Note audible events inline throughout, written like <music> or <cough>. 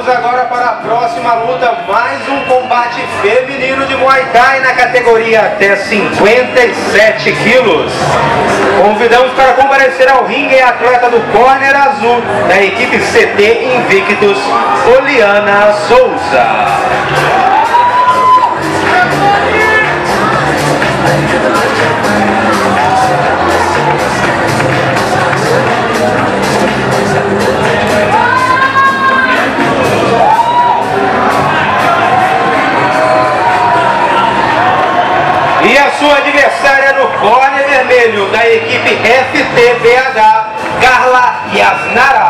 Vamos agora para a próxima luta, mais um combate feminino de Muay Thai na categoria até 57 quilos. Convidamos para comparecer ao ringue a atleta do corner azul da equipe CT Invictus, Oliana Souza. E a sua adversária no corner vermelho da equipe FTBH, Carla Yasnara.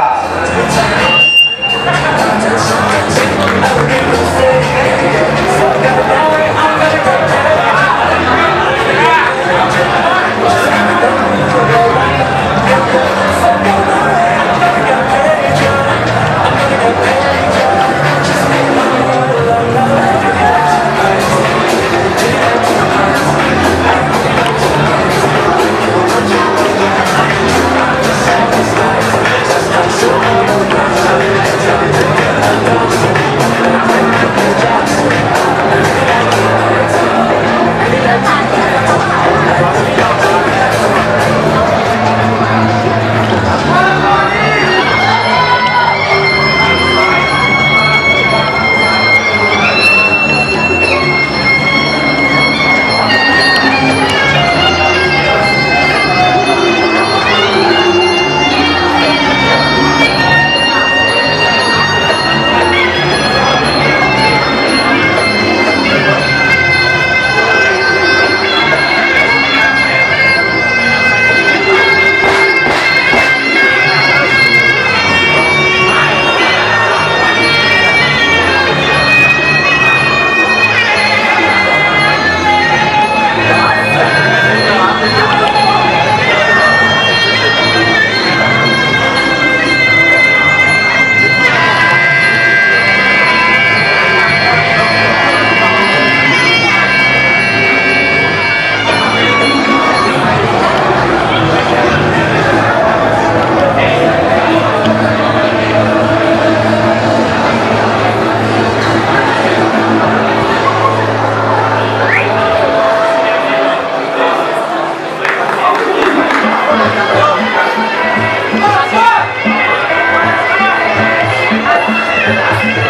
Yeah. <laughs>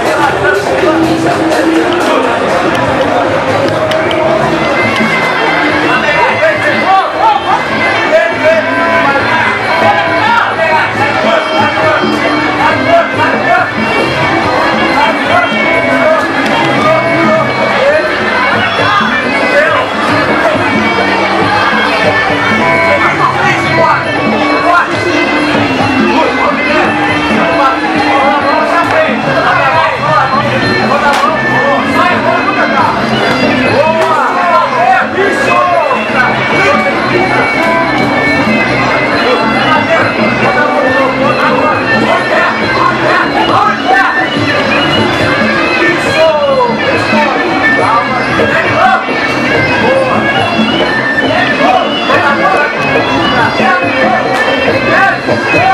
Yeah. <laughs>